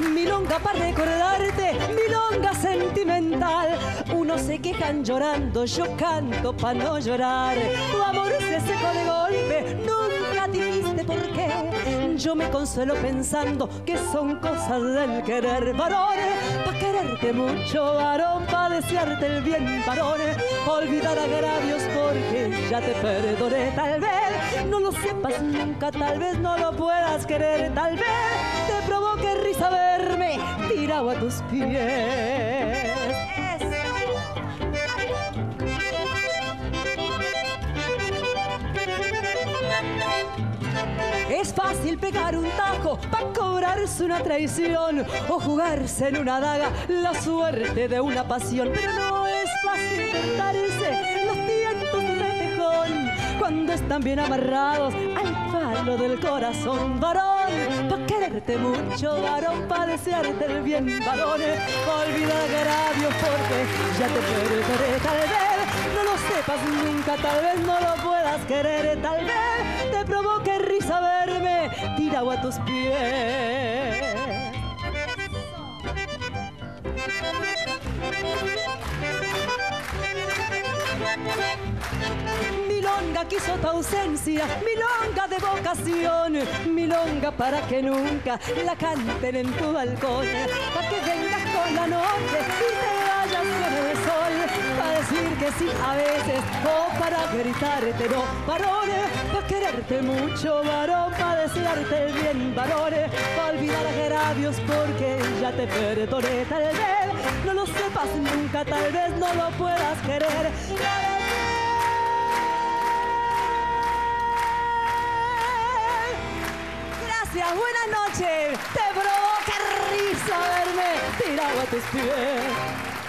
Milonga para recordarte, milonga sentimental. Unos se quejan llorando, yo canto para no llorar. Tu amor se secó de golpe, nunca dijiste por qué. Yo me consuelo pensando que son cosas del querer, varón. Pa' quererte mucho, varón, pa' desearte el bien, varón. Olvidar agravios porque ya te perdoné, tal vez. No lo sepas nunca, tal vez no lo puedas querer, tal vez te provoque risa verme tirado a tus pies. Es fácil pegar un tajo para cobrarse una traición o jugarse en una daga la suerte de una pasión. Pero no es fácil tentarse los tientos de tejón cuando están bien amarrados al palo del corazón, varón. Pa' quererte mucho, varón, pa' desearte el bien, varón. Pa' olvidar agravios porque ya te perderé, tal vez no lo sepas nunca, tal vez no lo puedas querer, tal vez te provoque risa tirado a tus pies. Milonga quiso tu ausencia, milonga de vocación, milonga para que nunca la canten en tu balcón, para que vengas con la noche y te para decir que sí a veces o para gritarte no, varones, para quererte mucho, varón, para desearte el bien, varones, para olvidar agravios porque ya te perdoné, tal vez no lo sepas nunca, tal vez no lo puedas querer. Gracias, buenas noches. Te provoca risa verme tirado a tus pies.